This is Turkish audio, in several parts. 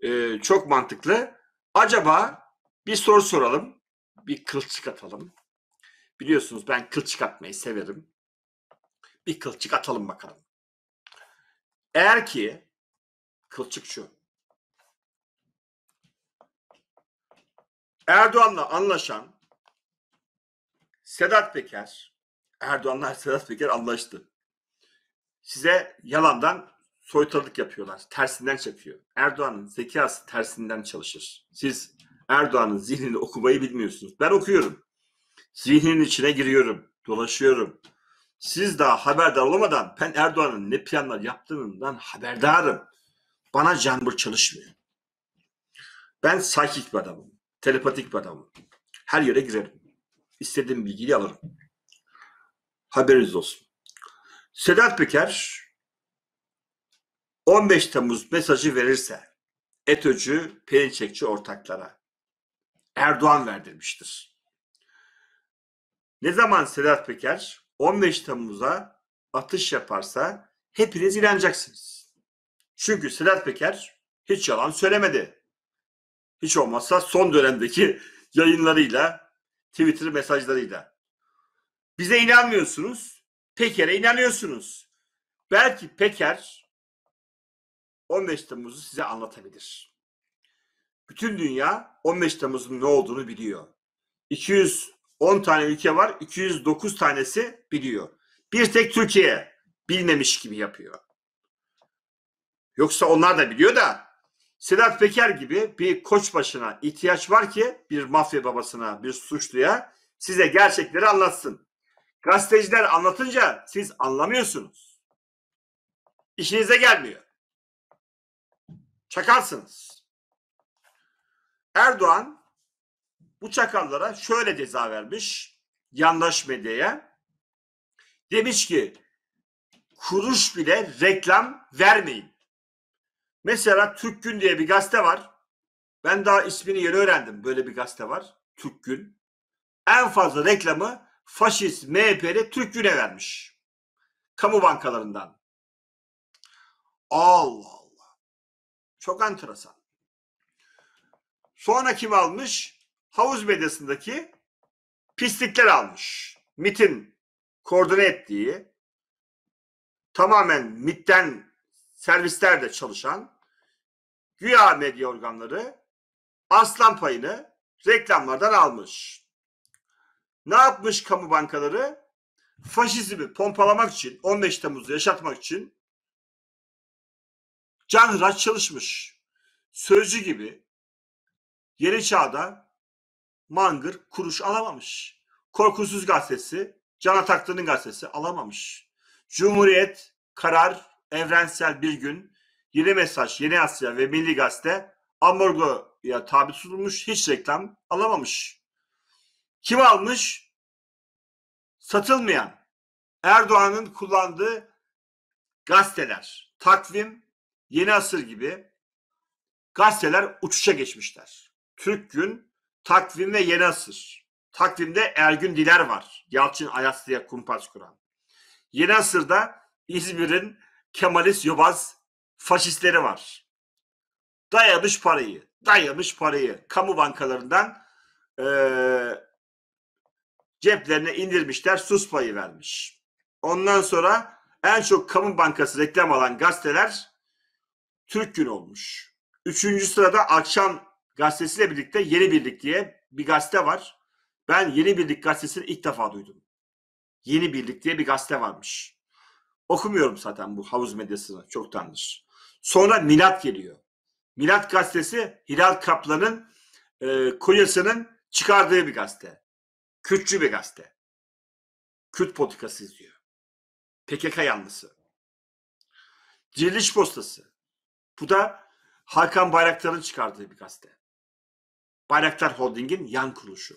e, çok mantıklı. Acaba bir soru soralım. Bir kılçık atalım. Biliyorsunuz ben kılçık atmayı severim. Bir kılçık atalım bakalım. Eğer ki kılçık şu. Erdoğan'la anlaşan Sedat Peker, Erdoğan'la Sedat Peker anlaştı. Size yalandan soytarılık yapıyorlar. Tersinden çekiyor. Erdoğan'ın zekası tersinden çalışır. Siz Erdoğan'ın zihnini okumayı bilmiyorsunuz. Ben okuyorum. Zihninin içine giriyorum. Dolaşıyorum. Siz daha haberdar olamadan ben Erdoğan'ın ne planlar yaptığından haberdarım. Bana cambur çalışmıyor. Ben psychic bir adamım. Telepatik bir adamım. Her yere girerim. İstediğim bilgiyi alırım. Haberiniz olsun. Sedat Peker 15 Temmuz mesajı verirse ETÖ'cü, Perinçekçi ortaklara Erdoğan verdirmiştir. Ne zaman Sedat Peker 15 Temmuz'a atış yaparsa hepiniz inanacaksınız. Çünkü Sedat Peker hiç yalan söylemedi. Hiç olmazsa son dönemdeki yayınlarıyla, Twitter mesajlarıyla. Bize inanmıyorsunuz, Peker'e inanıyorsunuz. Belki Peker 15 Temmuz'u size anlatabilir. Bütün dünya 15 Temmuz'un ne olduğunu biliyor. 210 tane ülke var, 209 tanesi biliyor. Bir tek Türkiye bilmemiş gibi yapıyor. Yoksa onlar da biliyor da Sedat Peker gibi bir koç başına ihtiyaç var ki bir mafya babasına, bir suçluya size gerçekleri anlatsın. Gazeteciler anlatınca siz anlamıyorsunuz. İşinize gelmiyor. Çakalsınız. Erdoğan bu çakallara şöyle ceza vermiş yandaş medyaya. Demiş ki kuruş bile reklam vermeyin. Mesela Türk Gün diye bir gazete var. Ben daha ismini yeni öğrendim. Böyle bir gazete var. Türk Gün. En fazla reklamı faşist MHP'li Türk Gün'e vermiş. Kamu bankalarından. Allah. Çok enteresan. Sonra kim almış? Havuz medyasındaki pislikler almış. MIT'in koordine ettiği tamamen MIT'ten servislerde çalışan güya medya organları aslan payını reklamlardan almış. Ne yapmış kamu bankaları? Faşizmi pompalamak için, 15 Temmuz'u yaşatmak için canhıraş çalışmış. Sözcü gibi yeni çağda mangır kuruş alamamış. Korkusuz gazetesi, Can Ataklı'nın gazetesi alamamış. Cumhuriyet, Karar, Evrensel Bir Gün, Yeni Mesaj, Yeni Asya ve Milli Gazete ambargoya tabi tutulmuş, hiç reklam alamamış. Kim almış? Satılmayan. Erdoğan'ın kullandığı gazeteler, takvim, Yeni Asır gibi gazeteler uçuşa geçmişler. Türk Gün, Takvim ve Yeni Asır. Takvimde Ergün Diler var. Yalçın Ayaslı'ya kumpas kuran. Yeni Asır'da İzmir'in Kemalist Yobaz faşistleri var. Dayamış parayı, dayamış parayı kamu bankalarından eee ceplerine indirmişler, sus payı vermiş. Ondan sonra en çok kamu bankası reklam alan gazeteler Türk Gün olmuş. Üçüncü sırada Akşam gazetesiyle birlikte Yeni Birlik diye bir gazete var. Ben Yeni Birlik gazetesini ilk defa duydum. Yeni Birlik diye bir gazete varmış. Okumuyorum zaten bu havuz medyasını çoktandır. Sonra Milat geliyor. Milat gazetesi Hilal Kaplan'ın e, kocasının çıkardığı bir gazete. Kürtçü bir gazete. Kürt politikası izliyor. PKK yanlısı. Diriliş Postası. Bu da Hakan Bayraktar'ın çıkardığı bir gazete. Bayraktar Holding'in yan kuruluşu.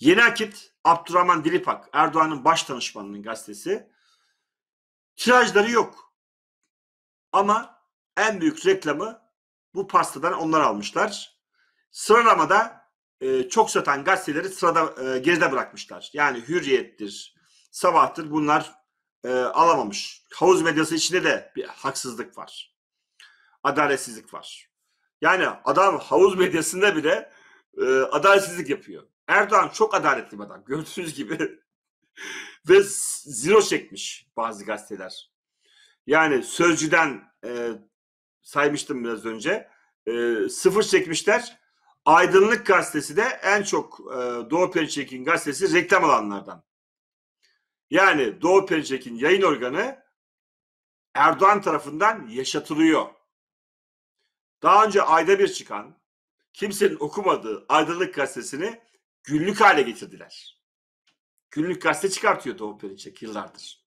Yeni Akit Abdurrahman Dilipak, Erdoğan'ın baş danışmanının gazetesi. Tirajları yok. Ama en büyük reklamı bu pastadan onlar almışlar. Sıralamada e, çok satan gazeteleri sırada e, geride bırakmışlar. Yani Hürriyet'tir, Sabah'tır bunlar e, alamamış. Havuz medyası içinde de bir haksızlık var. Adaletsizlik var. Yani adam havuz medyasında bile e, adaletsizlik yapıyor. Erdoğan çok adaletli bir adam. Gördüğünüz gibi. Ve zero çekmiş bazı gazeteler. Yani Sözcü'den e, saymıştım biraz önce. E, sıfır çekmişler. Aydınlık gazetesi de en çok e, Doğu Perinçek'in gazetesi reklam alanlardan. Yani Doğu Perinçek'in yayın organı Erdoğan tarafından yaşatılıyor. Daha önce ayda bir çıkan, kimsenin okumadığı Aydınlık gazetesini günlük hale getirdiler. Günlük gazete çıkartıyor Doğu Perinçek yıllardır.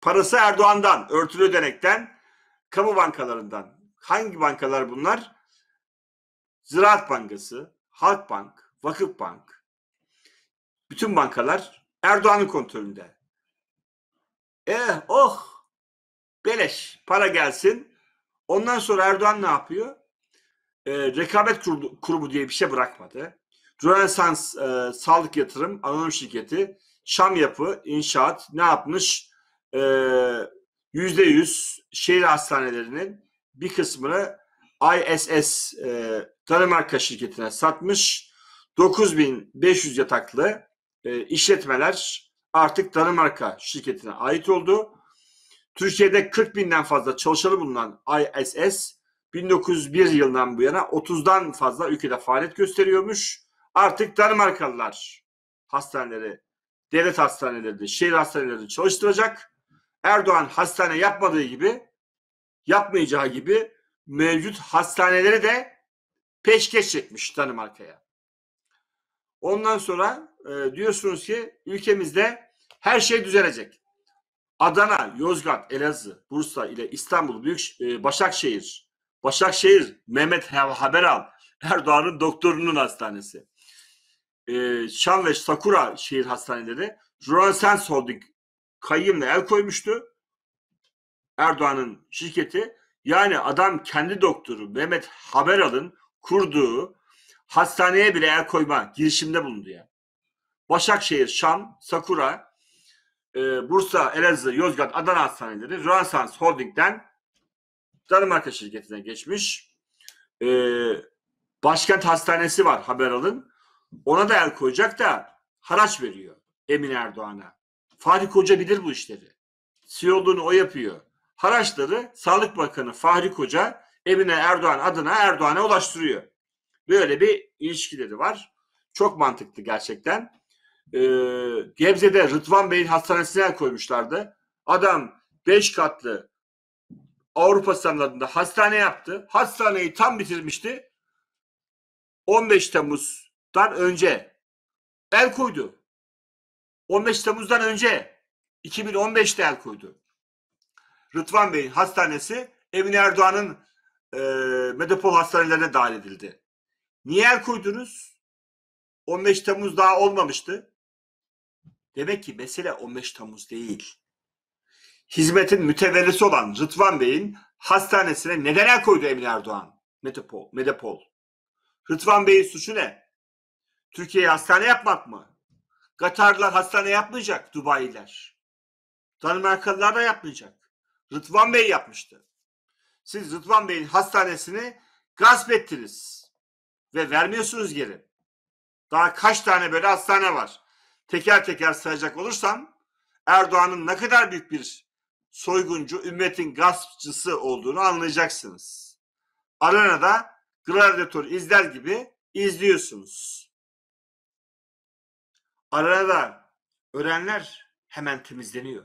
Parası Erdoğan'dan, örtülü ödenekten, kamu bankalarından. Hangi bankalar bunlar? Ziraat Bankası, Halkbank, Vakıfbank. Bütün bankalar Erdoğan'ın kontrolünde. Eh oh beleş para gelsin. Ondan sonra Erdoğan ne yapıyor? Ee, rekabet kurumu, kurumu diye bir şey bırakmadı. Rönesans e, Sağlık Yatırım Anonim Şirketi, Şam Yapı, İnşaat ne yapmış? Yüzde yüz şehir hastanelerinin bir kısmını ISS e, Danimarka şirketine satmış. 9500 yataklı e, işletmeler artık Danimarka şirketine ait oldu. Türkiye'de 40 binden fazla çalışanı bulunan ISS 1901 yılından bu yana 30'dan fazla ülkede faaliyet gösteriyormuş. Artık Danimarkalılar hastaneleri, devlet hastaneleri, şehir hastaneleri çalıştıracak. Erdoğan hastane yapmadığı gibi, yapmayacağı gibi mevcut hastaneleri de peşkeş çekmiş Danimarka'ya. Ondan sonra e, diyorsunuz ki ülkemizde her şey düzelecek. Adana, Yozgat, Elazığ, Bursa ile İstanbul, Büyük e, Başakşehir, Başakşehir, Mehmet Haberal, Erdoğan'ın doktorunun hastanesi. E, Şam ve Sakura şehir hastaneleri Rönesans Holding kayyımla el koymuştu. Erdoğan'ın şirketi yani adam kendi doktoru Mehmet Haberal'ın kurduğu hastaneye bile el koyma girişimde bulundu ya. Başakşehir, Şam, Sakura, e, Bursa, Elazığ, Yozgat, Adana hastaneleri Rönesans Holding'den Danimarka şirketine geçmiş. E, başkent hastanesi var Haberal'ın. Ona da el koyacak da haraç veriyor Emin Erdoğan'a. Fatih Koca bilir bu işleri. CEO'luğunu o yapıyor. Haraçları Sağlık Bakanı Fahri Koca Emine Erdoğan adına Erdoğan'a ulaştırıyor. Böyle bir ilişkileri var. Çok mantıklı gerçekten. Ee, Gebze'de Rıdvan Bey'in hastanesine koymuşlardı. Adam 5 katlı Avrupa standartında hastane yaptı. Hastaneyi tam bitirmişti. 15 Temmuz'dan önce el koydu. 15 Temmuz'dan önce 2015'te el koydu. Rıdvan Bey'in hastanesi Emine Erdoğan'ın e, Medipol hastanelerine dahil edildi. Niye el koydunuz? 15 Temmuz daha olmamıştı. Demek ki mesele 15 Temmuz değil. Hizmetin mütevellisi olan Rıdvan Bey'in hastanesine neden el koydu Emine Erdoğan? Medipol. Medipol. Rıdvan Bey'in suçu ne? Türkiye'ye hastane yapmak mı? Katarlılar hastane yapmayacak Dubai'ler. Danimarkalılar da yapmayacak. Rıdvan Bey yapmıştı. Siz Rıdvan Bey'in hastanesini gasp ettiniz. Ve vermiyorsunuz geri. Daha kaç tane böyle hastane var? Teker teker sayacak olursam Erdoğan'ın ne kadar büyük bir soyguncu, ümmetin gaspçısı olduğunu anlayacaksınız. Arenada gladyatör izler gibi izliyorsunuz. Arenada ölenler hemen temizleniyor.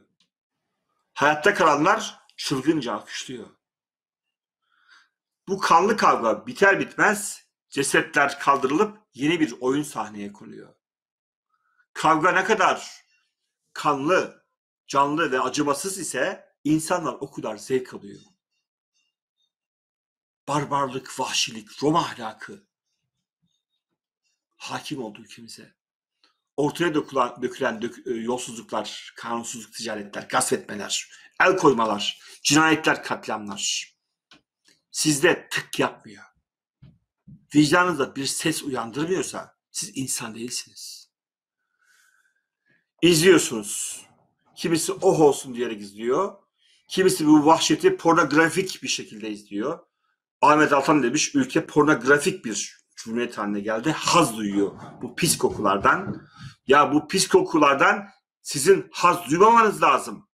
Hayatta kalanlar çılgınca alkışlıyor. Bu kanlı kavga biter bitmez cesetler kaldırılıp yeni bir oyun sahneye konuyor. Kavga ne kadar kanlı, canlı ve acımasız ise insanlar o kadar zevk alıyor. Barbarlık, vahşilik, Roma ahlakı hakim oldu ülkemize. Ortaya dökülen, dökülen dök, e, yolsuzluklar, kanunsuzluk ticaretler, gasp etmeler, el koymalar, cinayetler, katliamlar. Sizde tık yapmıyor. Vicdanınızda bir ses uyandırmıyorsa siz insan değilsiniz. İzliyorsunuz. Kimisi oh olsun diyerek izliyor. Kimisi bu vahşeti pornografik bir şekilde izliyor. Ahmet Altan demiş ülke pornografik bir cumhuriyet haline geldi. Haz duyuyor bu pis kokulardan. Ya bu pis kokulardan sizin haz duymamanız lazım.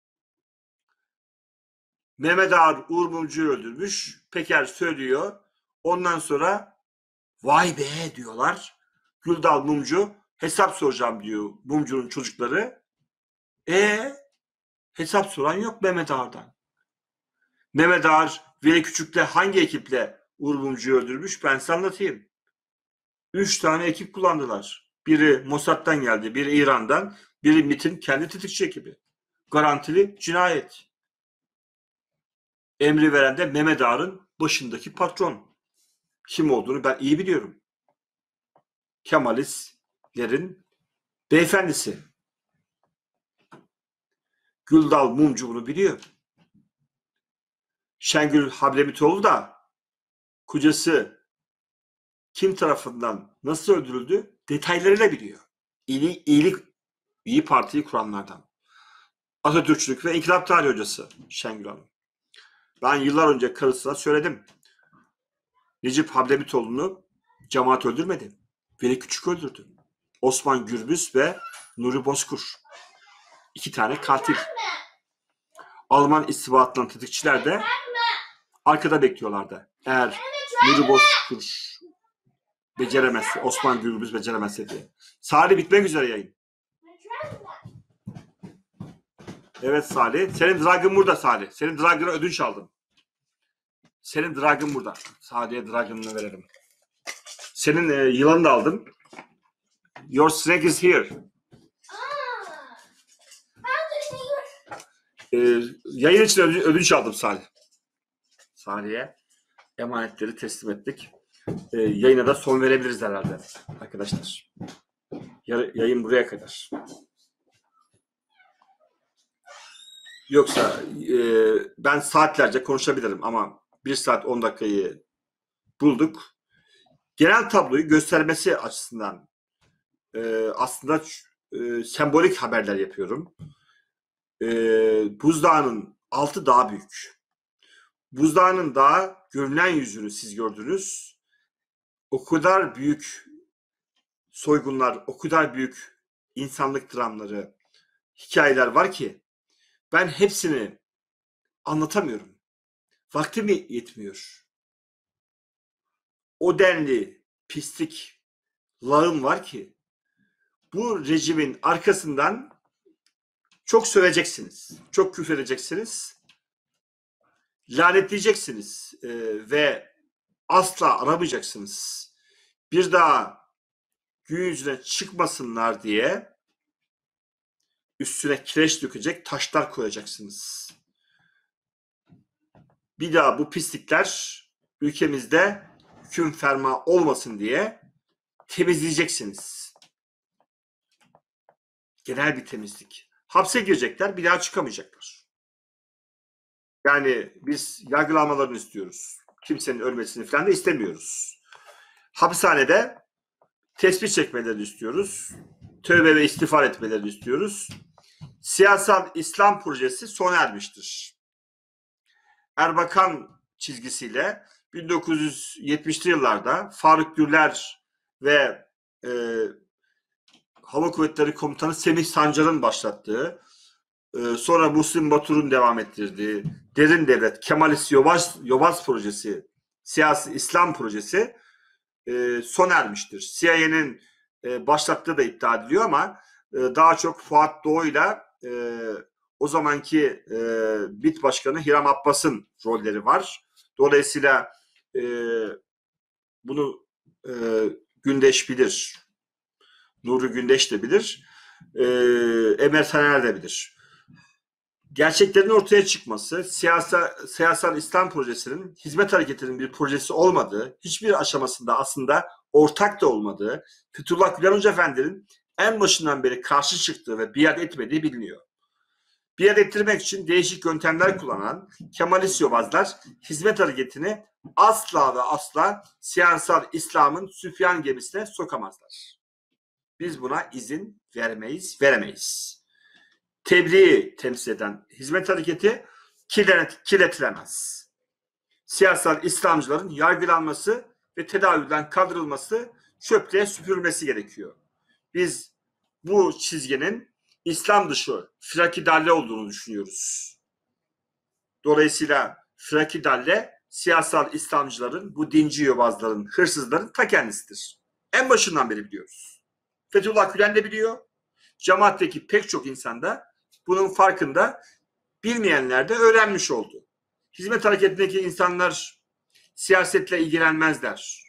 Mehmet Ağar Uğur Mumcu'yu öldürmüş. Peker söylüyor. Ondan sonra vay be diyorlar. Güldal Mumcu hesap soracağım diyor Mumcu'nun çocukları. E hesap soran yok Mehmet Ağar'dan. Mehmet Ağar Veli Küçük'le hangi ekiple Uğur Mumcu'yu öldürmüş ben size anlatayım. Üç tane ekip kullandılar. Biri Mossad'dan geldi, biri İran'dan, biri MIT'in kendi tetikçi ekibi. Garantili cinayet. Emri veren de Mehmet Ağar'ın başındaki patron. Kim olduğunu ben iyi biliyorum. Kemalistlerin beyefendisi. Güldal Mumcu bunu biliyor. Şengül Hablemitoğlu da kocası kim tarafından nasıl öldürüldü detaylarıyla biliyor. İyi, iyilik iyi partiyi kuranlardan. Atatürkçülük ve İnkılap Tarihi Hocası Şengül Hanım. Ben yıllar önce karısına söyledim. Necip Hablemitoğlu'nu cemaat öldürmedi. Veli Küçük öldürdü. Osman Gürbüz ve Nuri Bozkur. İki tane katil. Alman istihbaratından tetikçiler de arkada bekliyorlardı. Eğer Nuri Bozkur beceremezse, Osman Gürbüz beceremezse diye. Salih bitmek üzere yayın. Evet Salih. Senin Dragon burada Salih. Senin Dragon'a ödünç aldım. Senin Dragon burada. Salih'e Dragon'ını verelim. Senin e, yılanı da aldım. Your snake is here. E, yayın için ödü- ödünç aldım Salih. Salih'e emanetleri teslim ettik. E, yayına da son verebiliriz herhalde arkadaşlar. Yayın buraya kadar. Yoksa e, ben saatlerce konuşabilirim ama bir saat 10 dakikayı bulduk. Genel tabloyu göstermesi açısından e, aslında e, sembolik haberler yapıyorum. E, buzdağının altı daha büyük. Buzdağının daha görünen yüzünü siz gördünüz. O kadar büyük soygunlar, o kadar büyük insanlık dramları, hikayeler var ki ben hepsini anlatamıyorum. Vaktim yetmiyor. O denli pislik, lağım var ki bu rejimin arkasından çok söveceksiniz, çok küfredeceksiniz, lanetleyeceksiniz e, ve asla aramayacaksınız. Bir daha gün yüzüne çıkmasınlar diye üstüne kireç dökecek taşlar koyacaksınız. Bir daha bu pislikler ülkemizde hüküm ferma olmasın diye temizleyeceksiniz. Genel bir temizlik. Hapse girecekler, bir daha çıkamayacaklar. Yani biz yargılamalarını istiyoruz. Kimsenin ölmesini falan da istemiyoruz. Hapishanede tespih çekmelerini istiyoruz. Tövbe ve istiğfar etmelerini istiyoruz. Siyasal İslam projesi sona ermiştir. Erbakan çizgisiyle 1970'li yıllarda Faruk Gürler ve e, Hava Kuvvetleri Komutanı Semih Sancar'ın başlattığı, e, sonra Muslim Batur'un devam ettirdiği Derin Devlet, Kemalist Yobaz, Yobaz projesi, siyasi İslam projesi e, sona ermiştir. CIA'nin e, başlattığı da iddia ediliyor ama e, daha çok Fuat Doğu'yla e, o zamanki e, BİT Başkanı Hiram Abbas'ın rolleri var. Dolayısıyla e, bunu e, Gündeş bilir. Nuri Gündeş de bilir. E, Emre Taner de bilir. Gerçeklerin ortaya çıkması, siyasal, siyasal İslam projesinin hizmet hareketinin bir projesi olmadığı, hiçbir aşamasında aslında ortak da olmadığı, Fethullah Gülen Hoca Efendi'nin en başından beri karşı çıktığı ve biat etmediği biliniyor. Biat ettirmek için değişik yöntemler kullanan Kemalist yobazlar hizmet hareketini asla ve asla siyasal İslam'ın Süfyan gemisine sokamazlar. Biz buna izin vermeyiz, veremeyiz. Tebliği temsil eden hizmet hareketi kirlet- kirletilemez. siyasal İslamcıların yargılanması ve tedavülden kaldırılması, çöplüğe süpürülmesi gerekiyor. Biz bu çizginin İslam dışı frakidalle olduğunu düşünüyoruz. Dolayısıyla frakidalle siyasal İslamcıların, bu dinci yobazların, hırsızların ta kendisidir. En başından beri biliyoruz. Fethullah Gülen de biliyor. Cemaatteki pek çok insan da bunun farkında bilmeyenler de öğrenmiş oldu. Hizmet hareketindeki insanlar siyasetle ilgilenmezler.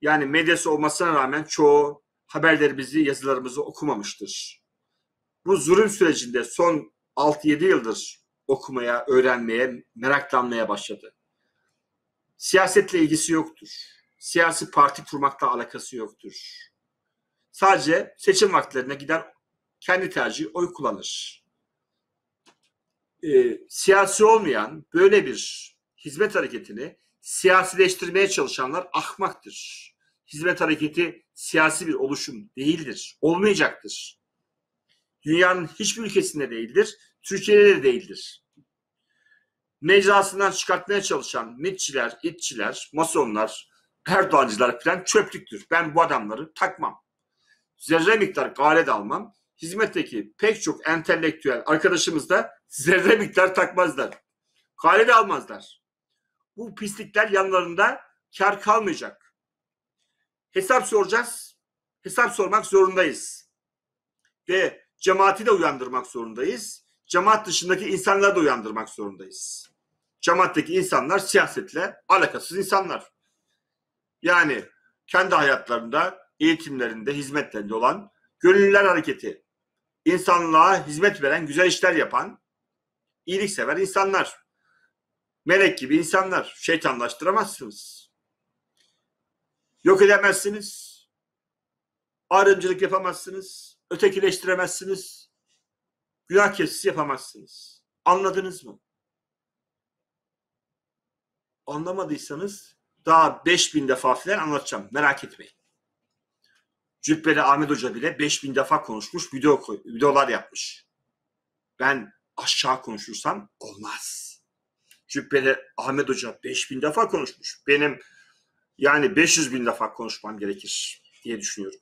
Yani medyası olmasına rağmen çoğu haberlerimizi, yazılarımızı okumamıştır. Bu zulüm sürecinde son 6-7 yıldır okumaya, öğrenmeye, meraklanmaya başladı. Siyasetle ilgisi yoktur. Siyasi parti kurmakla alakası yoktur. Sadece seçim vakitlerine gider kendi tercihi oy kullanır. Ee, siyasi olmayan böyle bir hizmet hareketini siyasileştirmeye çalışanlar ahmaktır. Hizmet hareketi siyasi bir oluşum değildir. Olmayacaktır. Dünyanın hiçbir ülkesinde değildir. Türkiye'de de değildir. Mecrasından çıkartmaya çalışan mitçiler, itçiler, masonlar, Erdoğancılar falan çöplüktür. Ben bu adamları takmam. Zerre miktar gale de almam. Hizmetteki pek çok entelektüel arkadaşımız da zerre miktar takmazlar. Gale de almazlar. Bu pislikler yanlarında kar kalmayacak. Hesap soracağız. Hesap sormak zorundayız. Ve cemaati de uyandırmak zorundayız. Cemaat dışındaki insanları da uyandırmak zorundayız. Cemaatteki insanlar siyasetle alakasız insanlar. Yani kendi hayatlarında, eğitimlerinde, hizmetlerinde olan gönüllüler hareketi, insanlığa hizmet veren, güzel işler yapan, iyiliksever insanlar. Melek gibi insanlar. Şeytanlaştıramazsınız. Yok edemezsiniz. Ayrımcılık yapamazsınız. Ötekileştiremezsiniz. Günah keçisi yapamazsınız. Anladınız mı? Anlamadıysanız daha 5000 defa falan anlatacağım. Merak etmeyin. Cübbeli Ahmet Hoca bile 5000 defa konuşmuş, video videolar yapmış. Ben aşağı konuşursam olmaz. Cübbeli Ahmet Hoca 5000 defa konuşmuş. Benim yani 500 bin defa konuşmam gerekir diye düşünüyorum.